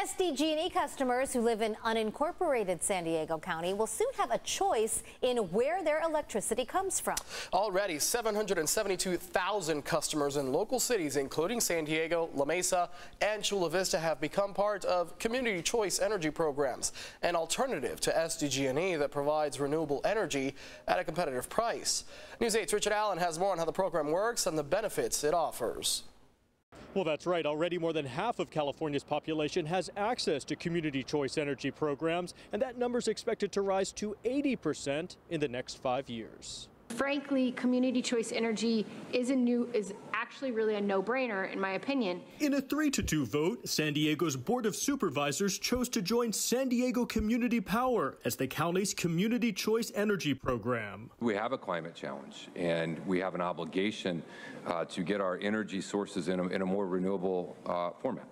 SDG&E customers who live in unincorporated San Diego County will soon have a choice in where their electricity comes from. Already, 772,000 customers in local cities, including San Diego, La Mesa, and Chula Vista, have become part of Community Choice Energy programs, an alternative to SDG&E that provides renewable energy at a competitive price. News 8's Richard Allen has more on how the program works and the benefits it offers. Well, that's right. Already more than half of California's population has access to community choice energy programs, and that number is expected to rise to 80% in the next five years. Frankly, community choice energy is a new is actually really a no-brainer in my opinion. In a 3 to 2 vote, San Diego's Board of Supervisors chose to join San Diego Community Power as the county's community choice energy program. We have a climate challenge and we have an obligation uh, to get our energy sources in a, in a more renewable uh, format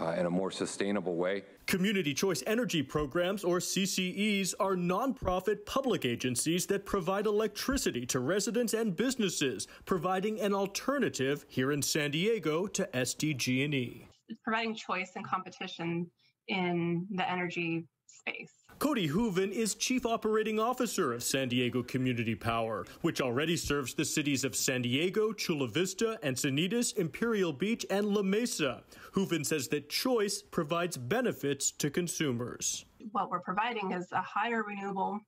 uh, in a more sustainable way. Community Choice Energy Programs, or CCEs, are nonprofit public agencies that provide electricity to residents and businesses, providing an alternative here in San Diego to SDG&E. Providing choice and competition in the energy space. Cody Hooven is Chief Operating Officer of San Diego Community Power, which already serves the cities of San Diego, Chula Vista, Encinitas, Imperial Beach, and La Mesa. Hooven says that choice provides benefits to consumers. What we're providing is a higher renewable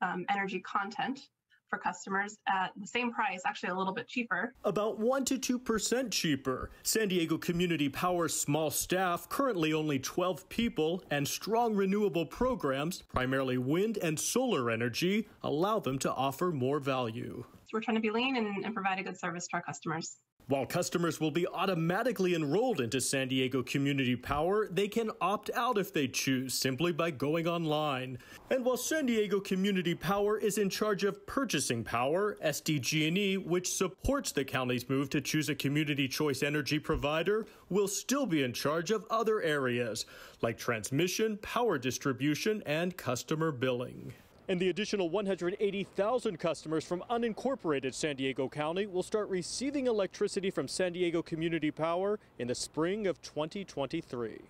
um, energy content for customers at the same price, actually a little bit cheaper. About 1 to 2% cheaper. San Diego Community Power's small staff, currently only 12 people, and strong renewable programs, primarily wind and solar energy, allow them to offer more value. So we're trying to be lean and, and provide a good service to our customers. While customers will be automatically enrolled into San Diego Community Power, they can opt out if they choose simply by going online. And while San Diego Community Power is in charge of purchasing power, SDG&E, which supports the county's move to choose a community choice energy provider, will still be in charge of other areas like transmission, power distribution, and customer billing. And the additional 180,000 customers from unincorporated San Diego County will start receiving electricity from San Diego Community Power in the spring of 2023.